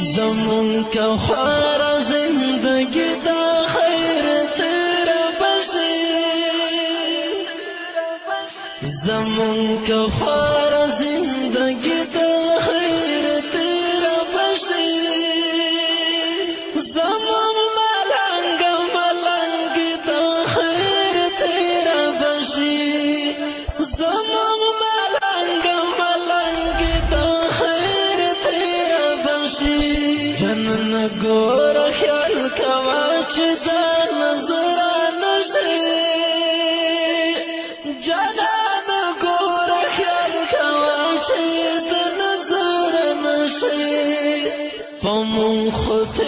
زمون که خوار زندگی دا خیر تیر بشی زمون که خوار زندگی جنن ګور خیال کوا چې د نظر نشي جنن ګور خیال کوا چې د نظر نشي پم خو ته